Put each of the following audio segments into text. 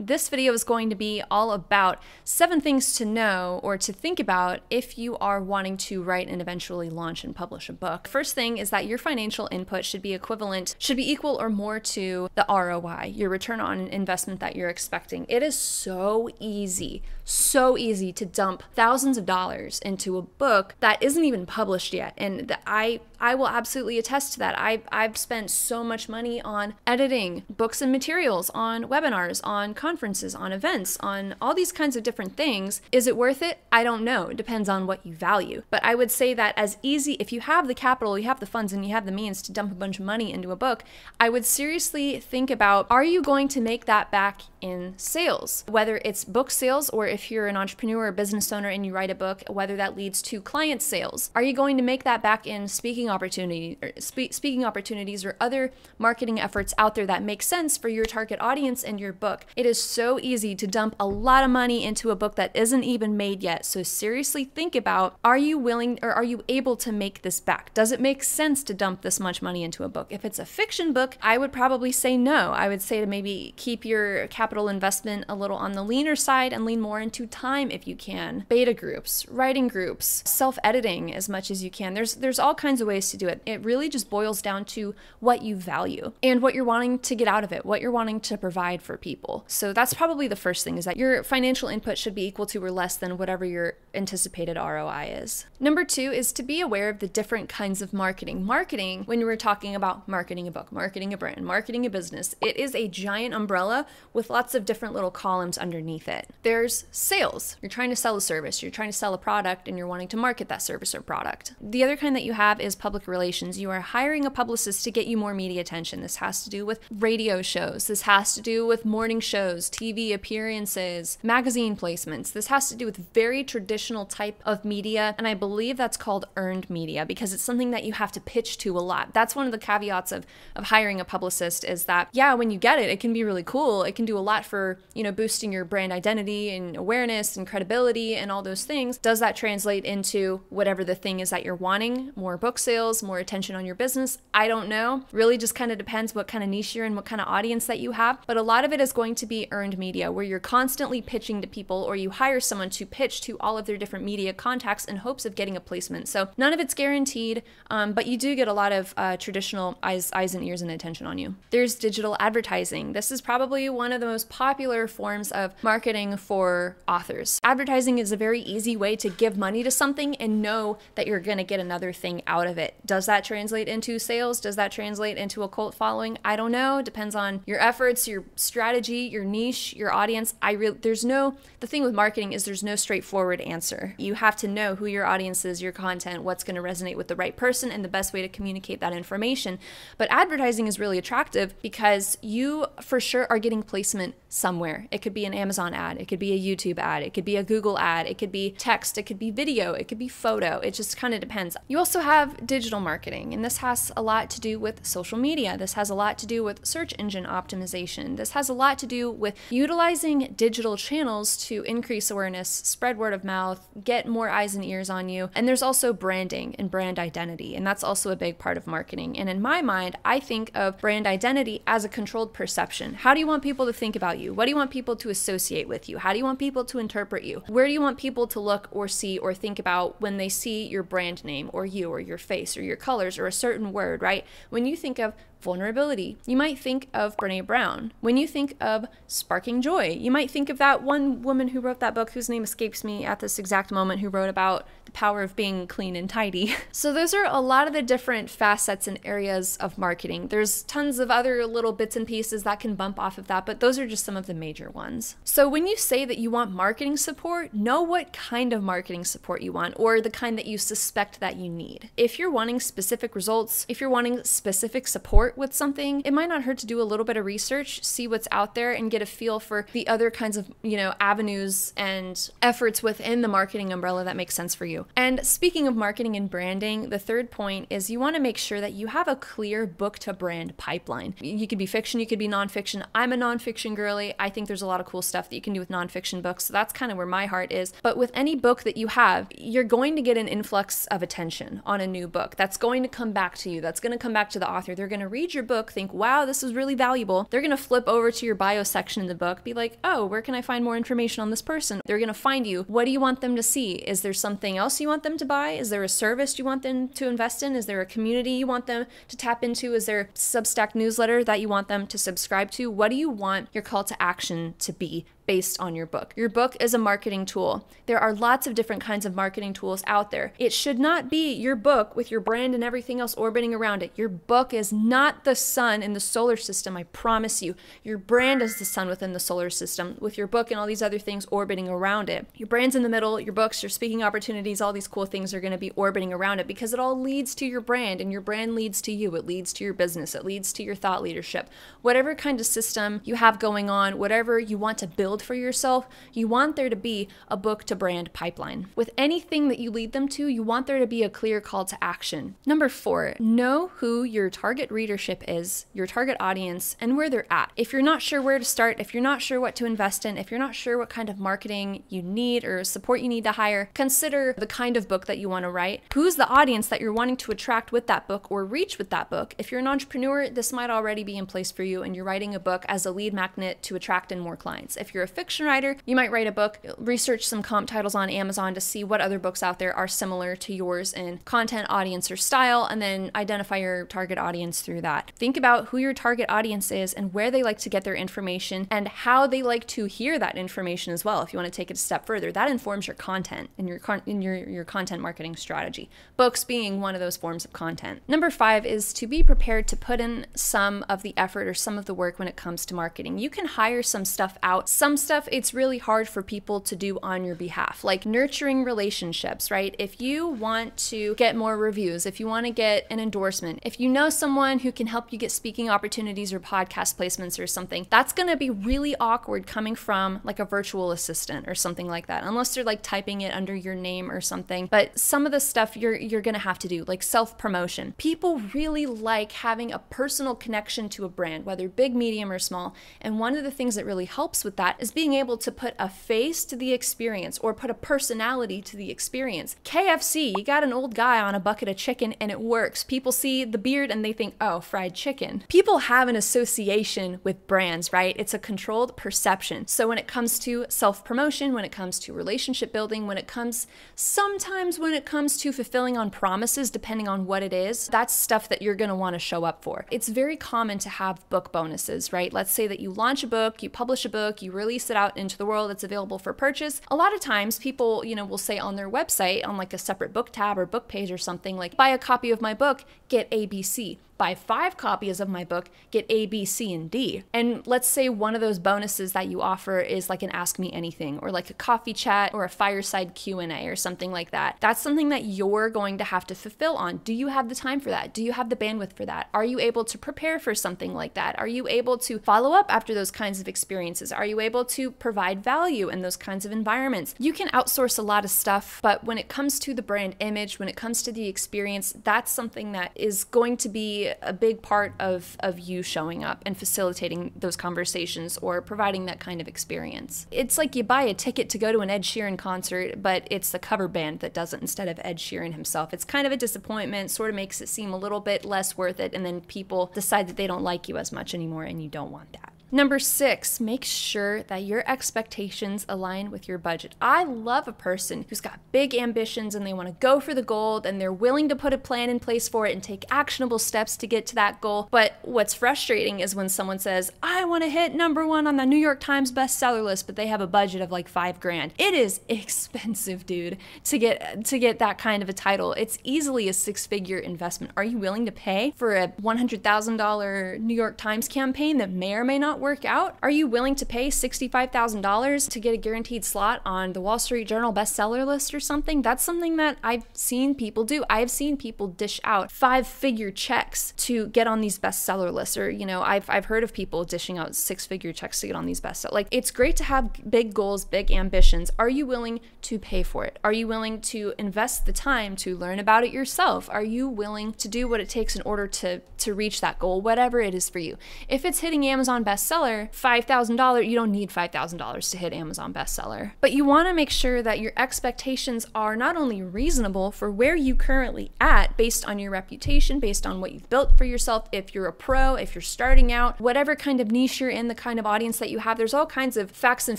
This video is going to be all about seven things to know or to think about if you are wanting to write and eventually launch and publish a book. First thing is that your financial input should be equivalent, should be equal or more to the ROI, your return on investment that you're expecting. It is so easy, so easy to dump thousands of dollars into a book that isn't even published yet. And I I will absolutely attest to that. I I've spent so much money on editing books and materials, on webinars, on conferences, on events, on all these kinds of different things. Is it worth it? I don't know. It depends on what you value. But I would say that as easy, if you have the capital, you have the funds, and you have the means to dump a bunch of money into a book, I would seriously think about are you going to make that back in sales? Whether it's book sales or if you're an entrepreneur or business owner and you write a book, whether that leads to client sales. Are you going to make that back in speaking opportunity, spe- speaking opportunities or other marketing efforts out there that make sense for your target audience and your book? It is so easy to dump a lot of money into a book that isn't even made yet. So seriously think about are you willing or are you able to make this back? Does it make sense to dump this much money into a book? If it's a fiction book, I would probably say no. I would say to maybe keep your capital investment a little on the leaner side and lean more into time if you can. Beta groups, writing groups, self-editing as much as you can. There's there's all kinds of ways to do it. It really just boils down to what you value and what you're wanting to get out of it, what you're wanting to provide for people. So that's probably the first thing is that your financial input should be equal to or less than whatever your anticipated ROI is. Number 2 is to be aware of the different kinds of marketing. Marketing, when we're talking about marketing a book, marketing a brand, marketing a business, it is a giant umbrella with lots of different little columns underneath it. There's sales. You're trying to sell a service, you're trying to sell a product, and you're wanting to market that service or product. The other kind that you have is public relations. You are hiring a publicist to get you more media attention. This has to do with radio shows, this has to do with morning shows, TV appearances, magazine placements. This has to do with very traditional type of media, and I believe that's called earned media because it's something that you have to pitch to a lot. That's one of the caveats of, of hiring a publicist is that, yeah, when you get it, it can be really cool. It can do a lot for, you know, boosting your brand identity and awareness and credibility and all those things. Does that translate into whatever the thing is that you're wanting? More book sales, more attention on your business? I don't know. Really just kind of depends what kind of niche you're in, what kind of audience that you have. But a lot of it is going to be earned media where you're constantly pitching to people or you hire someone to pitch to all of their different media contacts in hopes of getting a placement. So none of it's guaranteed, um, but you do get a lot of uh, traditional eyes, eyes and ears and attention on you. There's digital advertising. This is probably one of the most popular forms of marketing for authors. Advertising is a very easy way to give money to something and know that you're going to get another thing out of it. Does that translate into sales? Does that translate into a cult following? I don't know. Depends on your efforts, your strategy, your niche, your audience. I really there's no the thing with marketing is there's no straightforward answer. You have to know who your audience is, your content, what's going to resonate with the right person and the best way to communicate that information. But advertising is really attractive because you for sure are getting placement somewhere. It could be an Amazon ad, it could be a YouTube ad, it could be a Google ad, it could be text, it could be video, it could be photo. It just kind of depends. You also have digital marketing, and this has a lot to do with social media. This has a lot to do with search engine optimization. This has a lot to do with utilizing digital channels to increase awareness, spread word of mouth, get more eyes and ears on you. And there's also branding and brand identity, and that's also a big part of marketing. And in my mind, I think of brand identity as a controlled perception. How do you want people to think about you? What do you want people to associate with you? How do you want people to interpret you? Where do you want people to look or see or think about when they see your brand name or you or your face or your colors or a certain word, right? When you think of vulnerability. You might think of Brene Brown. When you think of sparking joy, you might think of that one woman who wrote that book whose name escapes me at this exact moment who wrote about the power of being clean and tidy. So those are a lot of the different facets and areas of marketing. There's tons of other little bits and pieces that can bump off of that, but those are just some of the major ones. So when you say that you want marketing support, know what kind of marketing support you want or the kind that you suspect that you need. If you're wanting specific results, if you're wanting specific support with something, it might not hurt to do a little bit of research, see what's out there and get a feel for the other kinds of, you know, avenues and efforts within the marketing umbrella that makes sense for you. And speaking of marketing and branding, the third point is you want to make sure that you have a clear book to brand pipeline. You could be fiction, you could be nonfiction. I'm a nonfiction girly. I think there's a lot of cool stuff that you can do with nonfiction books. So that's kind of where my heart is. But with any book that you have, you're going to get an influx of attention on a new book. That's going to come back to you. That's going to come back to the author. They're going to read read your book, think, wow, this is really valuable. They're to flip over to your bio section in the book, be like, oh, where can I find more information on this person? They're to find you. What do you want them to see? Is there something else you want them to buy? Is there a service you want them to invest in? Is there a community you want them to tap into? Is there a Substack newsletter that you want them to subscribe to? What do you want your call to action to be based on your book. Your book is a marketing tool. There are lots of different kinds of marketing tools out there. It should not be your book with your brand and everything else orbiting around it. Your book is not the sun in the solar system, I promise you. Your brand is the sun within the solar system, with your book and all these other things orbiting around it. Your brand's in the middle, your books, your speaking opportunities, all these cool things are going to be orbiting around it because it all leads to your brand, and your brand leads to you. It leads to your business, it leads to your thought leadership. Whatever kind of system you have going on, whatever you want to build build for yourself, you want there to be a book to brand pipeline. With anything that you lead them to, you want there to be a clear call to action. Number four, know who your target readership is, your target audience, and where they're at. If you're not sure where to start, if you're not sure what to invest in, if you're not sure what kind of marketing you need or support you need to hire, consider the kind of book that you want to write. Who's the audience that you're wanting to attract with that book or reach with that book? If you're an entrepreneur, this might already be in place for you and you're writing a book as a lead magnet to attract in more clients. If you're a fiction writer, you might write a book, research some comp titles on Amazon to see what other books out there are similar to yours in content, audience, or style, and then identify your target audience through that. Think about who your target audience is and where they like to get their information and how they like to hear that information as well. If you want to take it a step further, that informs your content and your con- in your your content marketing strategy. Books being one of those forms of content. Number 5 is to be prepared to put in some of the effort or some of the work when it comes to marketing. You can hire some stuff out. Some stuff it's really hard for people to do on your behalf, like nurturing relationships, right? If you want to get more reviews, if you want to get an endorsement, if you know someone who can help you get speaking opportunities or podcast placements or something, that's going to be really awkward coming from like a virtual assistant or something like that, unless they're like typing it under your name or something. But some of the stuff you're you're going to have to do, like self-promotion. People really like having a personal connection to a brand, whether big, medium, or small. And one of the things that really helps with that is being able to put a face to the experience or put a personality to the experience. KFC, you got an old guy on a bucket of chicken and it works. People see the beard and they think, oh, fried chicken. People have an association with brands, right? It's a controlled perception. So when it comes to self promotion, when it comes to relationship building, when it comes sometimes when it comes to fulfilling on promises, depending on what it is, that's stuff that you're going to want to show up for. It's very common to have book bonuses, right? Let's say that you launch a book, you publish a book, you release it out into the world. It's available for purchase. A lot of times people, you know, will say on their website on like a separate book tab or book page or something like buy a copy of my book, get ABC buy five copies of my book, get A, B, C, and D. And let's say one of those bonuses that you offer is like an Ask Me Anything or like a coffee chat or a fireside Q&A or something like that. That's something that you're going to have to fulfill on. Do you have the time for that? Do you have the bandwidth for that? Are you able to prepare for something like that? Are you able to follow up after those kinds of experiences? Are you able to provide value in those kinds of environments? You can outsource a lot of stuff, but when it comes to the brand image, when it comes to the experience, that's something that is going to be a big part of, of you showing up and facilitating those conversations or providing that kind of experience. It's like you buy a ticket to go to an Ed Sheeran concert, but it's the cover band that does it instead of Ed Sheeran himself. It's kind of a disappointment, sort of makes it seem a little bit less worth it, and then people decide that they don't like you as much anymore, and you don't want that. Number six, make sure that your expectations align with your budget. I love a person who's got big ambitions and they want to go for the goal and they're willing to put a plan in place for it and take actionable steps to get to that goal. But what's frustrating is when someone says, I want to hit number one on the New York Times bestseller list, but they have a budget of like five grand. It is expensive, dude, to get to get that kind of a title. It's easily a six-figure investment. Are you willing to pay for a $100,000 New York Times campaign that may or may not work out? Are you willing to pay $65,000 to get a guaranteed slot on the Wall Street Journal bestseller list or something? That's something that I've seen people do. I've seen people dish out five figure checks to get on these bestseller lists, or, you know, I've, I've heard of people dishing out six figure checks to get on these bestsellers. Like, it's great to have big goals, big ambitions. Are you willing to pay for it? Are you willing to invest the time to learn about it yourself? Are you willing to do what it takes in order to, to reach that goal, whatever it is for you? If it's hitting Amazon best bestseller, $5,000, you don't need $5,000 to hit Amazon bestseller. But you want to make sure that your expectations are not only reasonable for where you currently at based on your reputation, based on what you've built for yourself, if you're a pro, if you're starting out, whatever kind of niche you're in, the kind of audience that you have, there's all kinds of facts and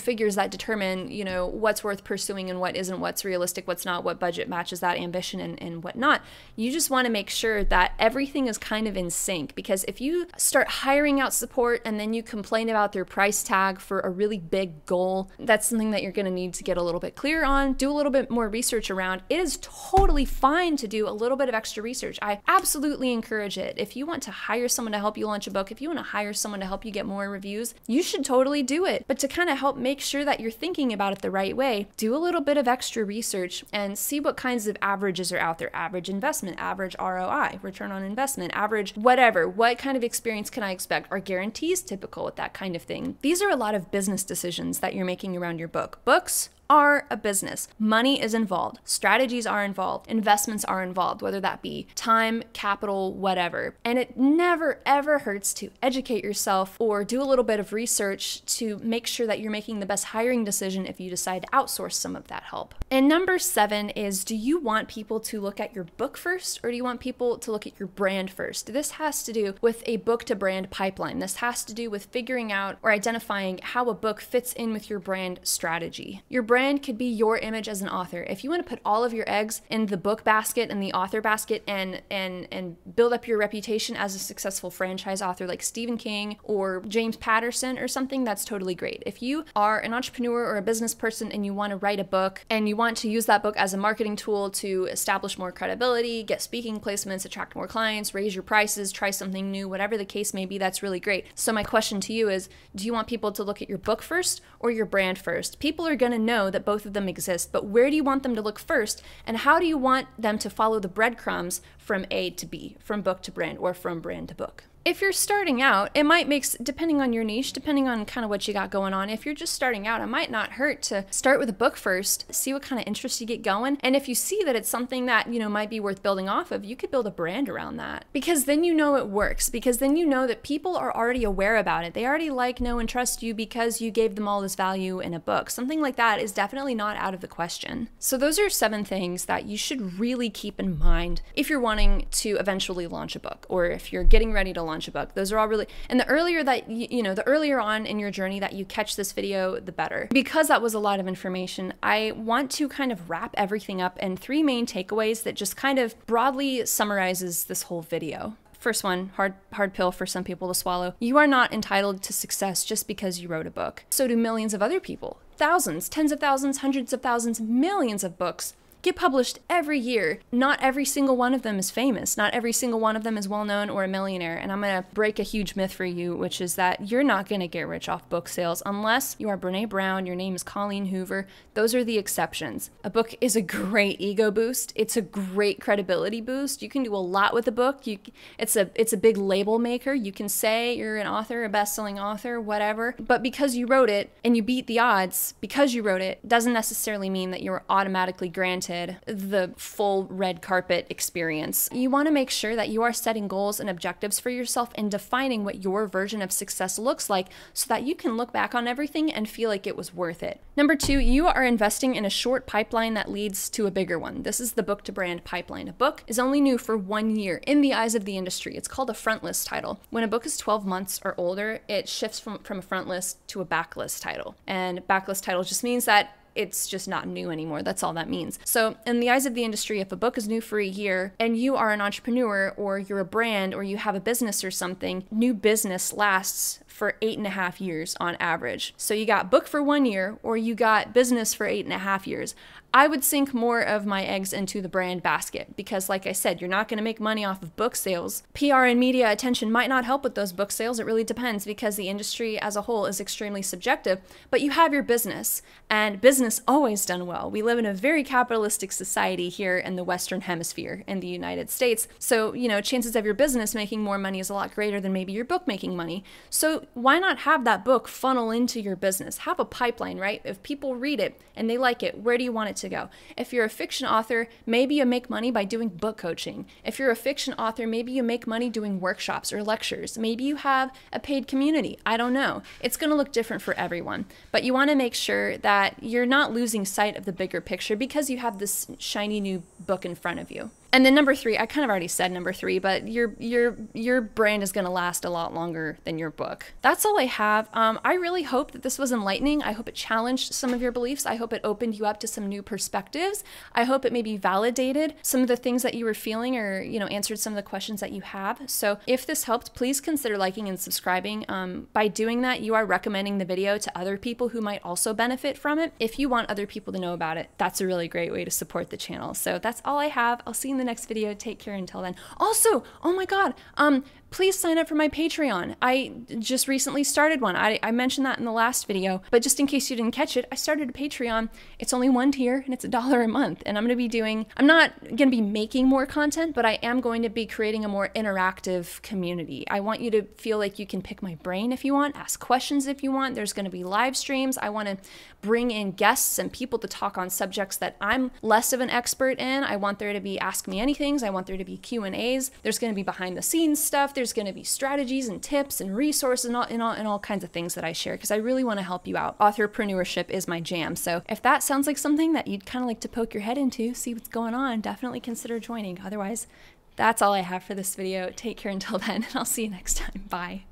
figures that determine, you know, what's worth pursuing and what isn't, what's realistic, what's not, what budget matches that ambition and, and whatnot. You just want to make sure that everything is kind of in sync because if you start hiring out support and then you complain about their price tag for a really big goal, that's something that you're going to need to get a little bit clear on, do a little bit more research around. It is totally fine to do a little bit of extra research. I absolutely encourage it. If you want to hire someone to help you launch a book, if you want to hire someone to help you get more reviews, you should totally do it. But to kind of help make sure that you're thinking about it the right way, do a little bit of extra research and see what kinds of averages are out there average investment, average ROI, return on investment, average whatever. What kind of experience can I expect? Are guarantees typical that kind of thing? These are a lot of business decisions that you're making around your book. Books are a business. Money is involved, strategies are involved, investments are involved, whether that be time, capital, whatever. And it never ever hurts to educate yourself or do a little bit of research to make sure that you're making the best hiring decision if you decide to outsource some of that help. And number seven is do you want people to look at your book first or do you want people to look at your brand first? This has to do with a book to brand pipeline. This has to do with figuring out or identifying how a book fits in with your brand strategy. Your brand brand could be your image as an author. If you want to put all of your eggs in the book basket and the author basket and and and build up your reputation as a successful franchise author like Stephen King or James Patterson or something, that's totally great. If you are an entrepreneur or a business person and you want to write a book and you want to use that book as a marketing tool to establish more credibility, get speaking placements, attract more clients, raise your prices, try something new, whatever the case may be, that's really great. So my question to you is, do you want people to look at your book first or your brand first? People are going to know that both of them exist, but where do you want them to look first? And how do you want them to follow the breadcrumbs from A to B, from book to brand, or from brand to book? If you're starting out, it might make, depending on your niche, depending on kind of what you got going on, if you're just starting out, it might not hurt to start with a book first, see what kind of interest you get going. And if you see that it's something that, you know, might be worth building off of, you could build a brand around that because then you know it works, because then you know that people are already aware about it. They already like, know, and trust you because you gave them all this value in a book. Something like that is definitely not out of the question. So, those are seven things that you should really keep in mind if you're wanting to eventually launch a book or if you're getting ready to launch a book. Those are all really, and the earlier that, you, you know, the earlier on in your journey that you catch this video, the better. Because that was a lot of information, I want to kind of wrap everything up in three main takeaways that just kind of broadly summarizes this whole video. First one, hard hard pill for some people to swallow. You are not entitled to success just because you wrote a book. So do millions of other people. Thousands, tens of thousands, hundreds of thousands, millions of books get published every year. Not every single one of them is famous. Not every single one of them is well known or a millionaire. And I'm going to break a huge myth for you, which is that you're not going to get rich off book sales unless you are Brene Brown, your name is Colleen Hoover. Those are the exceptions. A book is a great ego boost. It's a great credibility boost. You can do a lot with a book. You, it's a it's a big label maker. You can say you're an author, a best-selling author, whatever. But because you wrote it and you beat the odds, because you wrote it, doesn't necessarily mean that you're automatically granted the full red carpet experience. You want to make sure that you are setting goals and objectives for yourself and defining what your version of success looks like so that you can look back on everything and feel like it was worth it. Number two, you are investing in a short pipeline that leads to a bigger one. This is the book to brand pipeline. A book is only new for one year in the eyes of the industry. It's called a frontlist title. When a book is 12 months or older, it shifts from, from a frontlist to a backlist title. And backlist title just means that it's just not new anymore. That's all that means. So, in the eyes of the industry, if a book is new for a year and you are an entrepreneur or you're a brand or you have a business or something, new business lasts for eight and a half years on average. So, you got book for one year or you got business for eight and a half years. I would sink more of my eggs into the brand basket because, like I said, you're not going to make money off of book sales. PR and media attention might not help with those book sales. It really depends because the industry as a whole is extremely subjective. But you have your business, and business always done well. We live in a very capitalistic society here in the Western Hemisphere in the United States. So, you know, chances of your business making more money is a lot greater than maybe your book making money. So, So why not have that book funnel into your business? Have a pipeline, right? If people read it and they like it, where do you want it to go? If you're a fiction author, maybe you make money by doing book coaching. If you're a fiction author, maybe you make money doing workshops or lectures. Maybe you have a paid community. I don't know. It's going to look different for everyone. But you want to make sure that you're not losing sight of the bigger picture because you have this shiny new book in front of you. And then number three, I kind of already said number three, but your your your brand is going to last a lot longer than your book. That's all I have. Um, I really hope that this was enlightening. I hope it challenged some of your beliefs. I hope it opened you up to some new perspectives. I hope it maybe validated some of the things that you were feeling, or you know, answered some of the questions that you have. So if this helped, please consider liking and subscribing. Um, by doing that, you are recommending the video to other people who might also benefit from it. If you want other people to know about it, that's a really great way to support the channel. So that's all I have. I'll see you the next video. Take care until then. Also, oh my God, um, please sign up for my Patreon. I just recently started one. I, I, mentioned that in the last video, but just in case you didn't catch it, I started a Patreon. It's only one tier and it's a dollar a month. And I'm going to be doing, I'm not going to be making more content, but I am going to be creating a more interactive community. I want you to feel like you can pick my brain if you want, ask questions if you want. There's going to be live streams. I want to bring in guests and people to talk on subjects that I'm less of an expert in. I want there to be ask me anythings. I want there to be Q&As. There's going to be behind the scenes stuff there's going to be strategies and tips and resources and all, and all, and all kinds of things that I share because I really want to help you out. Authorpreneurship is my jam. So if that sounds like something that you'd kind of like to poke your head into, see what's going on, definitely consider joining. Otherwise, that's all I have for this video. Take care until then, and I'll see you next time. Bye.